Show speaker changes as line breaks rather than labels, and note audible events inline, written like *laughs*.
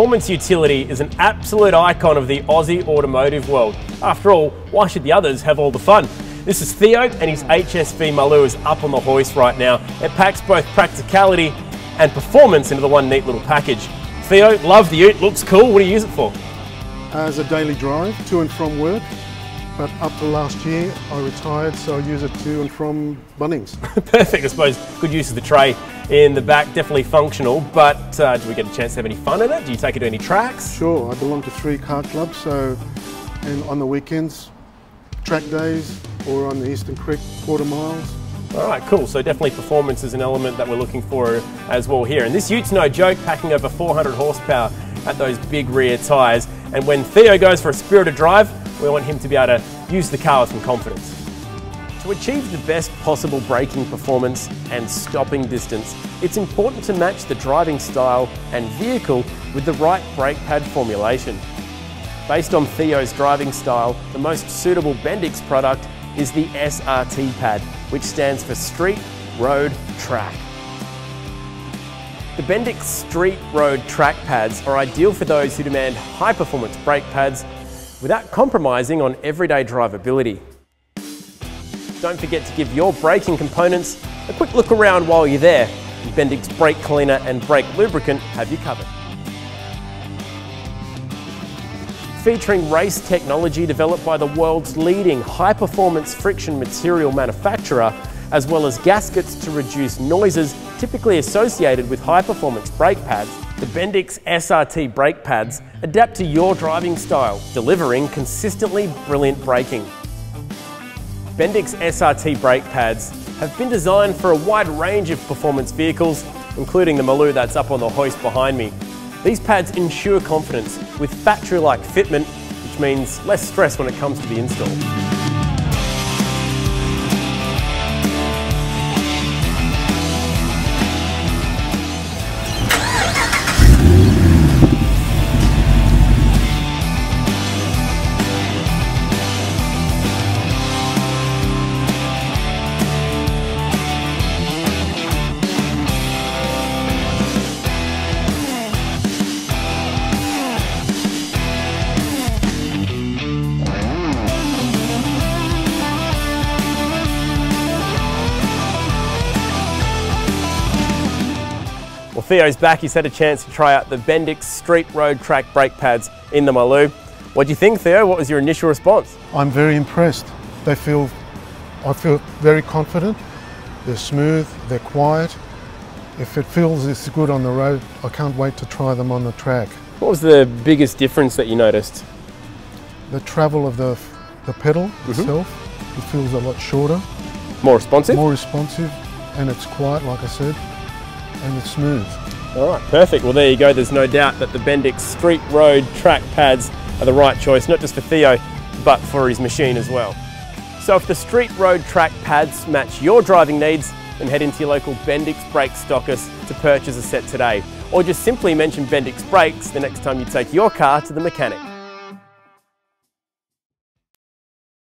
performance utility is an absolute icon of the Aussie automotive world. After all, why should the others have all the fun? This is Theo and his HSV Maloo is up on the hoist right now. It packs both practicality and performance into the one neat little package. Theo, love the ute, looks cool. What do you use it for?
As a daily drive to and from work, but up to last year I retired so I use it to and from Bunnings. *laughs*
Perfect, I suppose. Good use of the tray in the back, definitely functional, but uh, do we get a chance to have any fun in it? Do you take it to any tracks?
Sure, I belong to three car clubs, so and on the weekends, track days, or on the Eastern Creek quarter miles.
All right, cool. So definitely performance is an element that we're looking for as well here. And this Ute's no joke, packing over 400 horsepower at those big rear tyres. And when Theo goes for a spirited drive, we want him to be able to use the car with some confidence. To achieve the best possible braking performance and stopping distance, it's important to match the driving style and vehicle with the right brake pad formulation. Based on Theo's driving style, the most suitable Bendix product is the SRT pad, which stands for Street, Road, Track. The Bendix Street Road Track pads are ideal for those who demand high performance brake pads without compromising on everyday drivability. Don't forget to give your braking components a quick look around while you're there. Bendix Brake Cleaner and Brake Lubricant have you covered. Featuring race technology developed by the world's leading high-performance friction material manufacturer, as well as gaskets to reduce noises typically associated with high-performance brake pads, the Bendix SRT brake pads adapt to your driving style, delivering consistently brilliant braking. Bendix SRT brake pads have been designed for a wide range of performance vehicles, including the Maloo that's up on the hoist behind me. These pads ensure confidence with factory-like fitment, which means less stress when it comes to the install. Theo's back. He's had a chance to try out the Bendix Street Road Track brake pads in the Maloo. What do you think, Theo? What was your initial response?
I'm very impressed. They feel, I feel very confident. They're smooth, they're quiet. If it feels it's good on the road, I can't wait to try them on the track.
What was the biggest difference that you noticed?
The travel of the, the pedal mm -hmm. itself, it feels a lot shorter.
More responsive?
More responsive, and it's quiet, like I said and it's smooth.
All right, perfect. Well, there you go. There's no doubt that the Bendix Street Road track pads are the right choice, not just for Theo, but for his machine as well. So if the Street Road track pads match your driving needs, then head into your local Bendix brake stockist to purchase a set today. Or just simply mention Bendix brakes the next time you take your car to the mechanic.